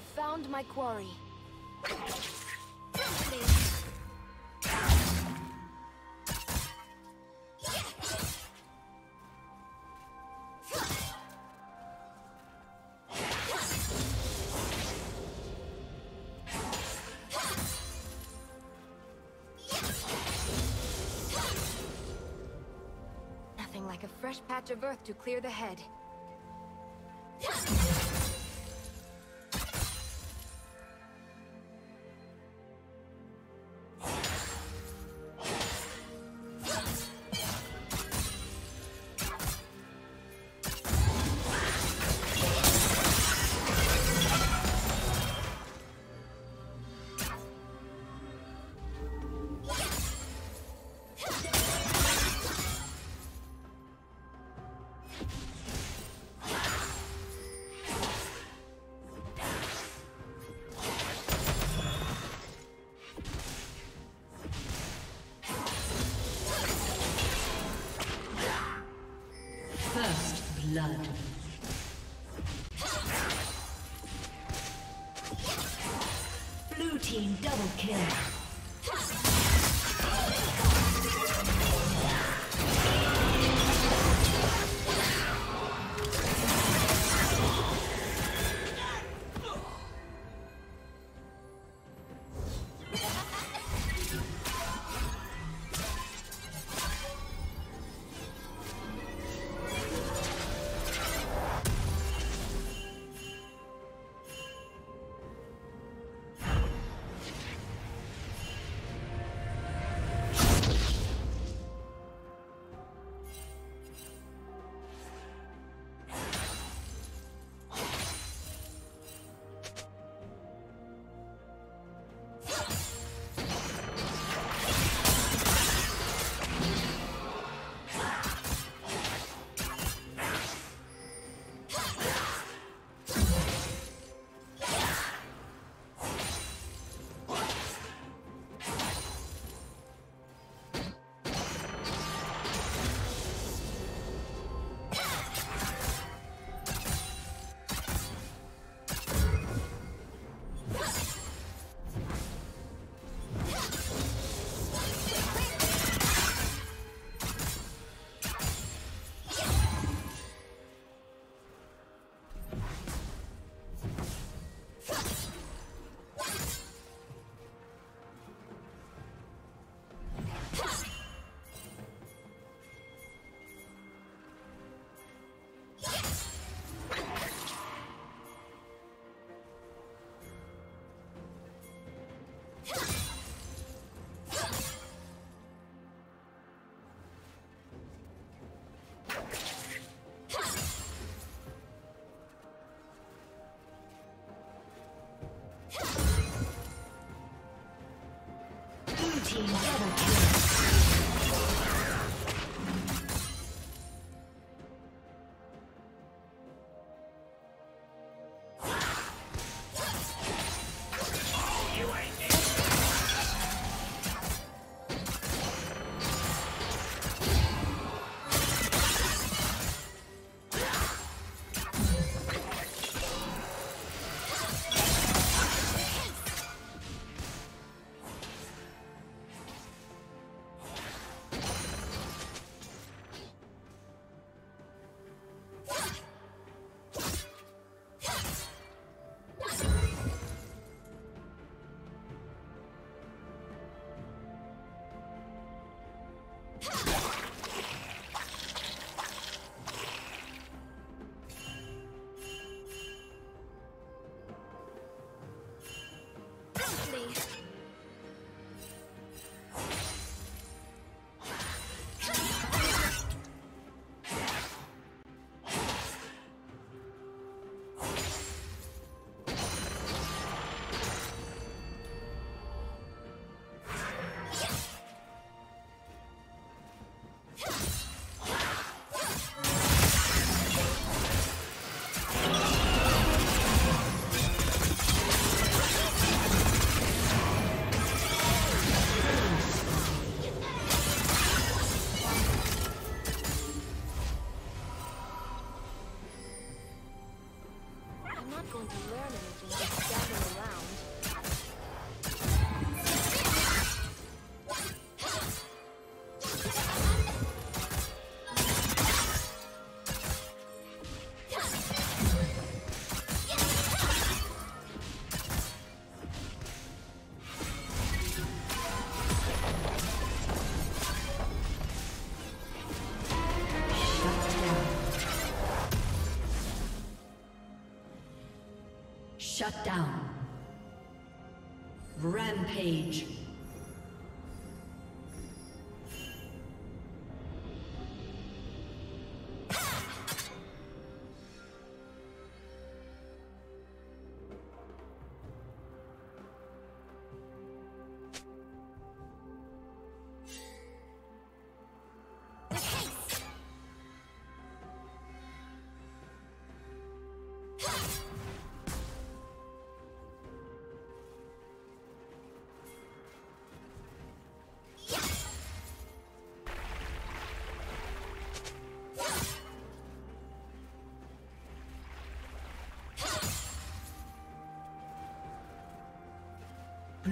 found my quarry. Nothing like a fresh patch of earth to clear the head. Blood. Huh! Shut down. Rampage.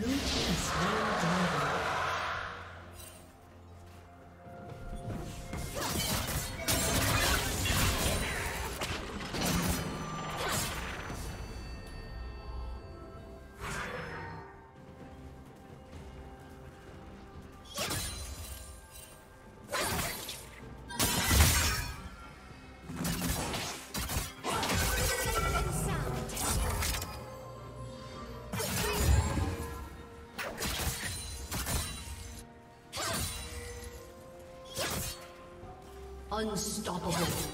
Blue team's Unstoppable.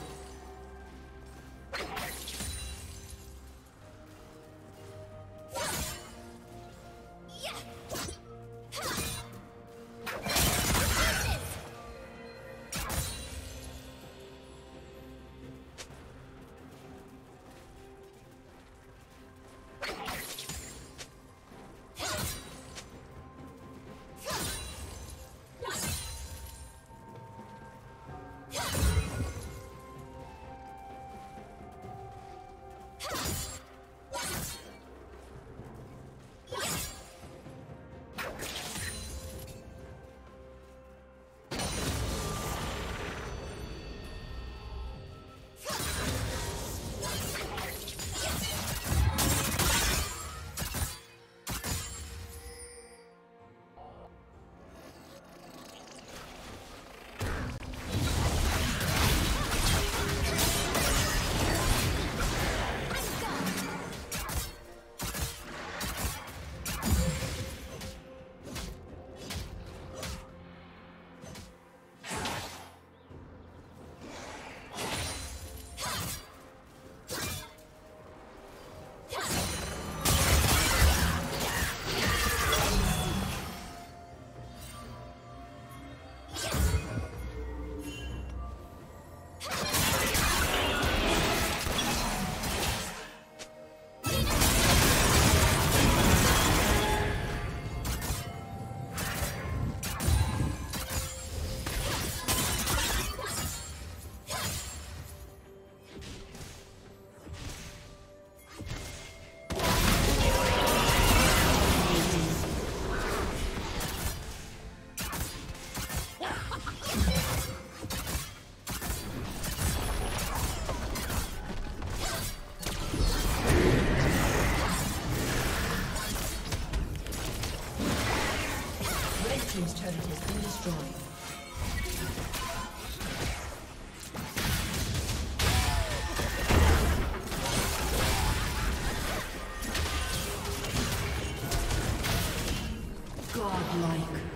godlike.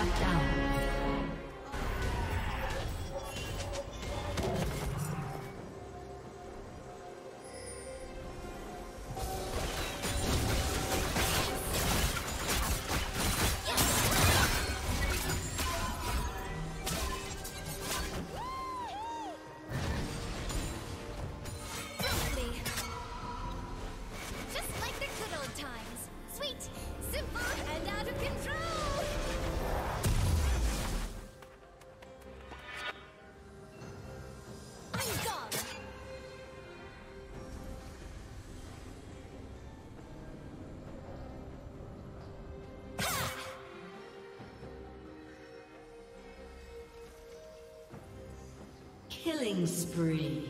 Shut down. Killing spree.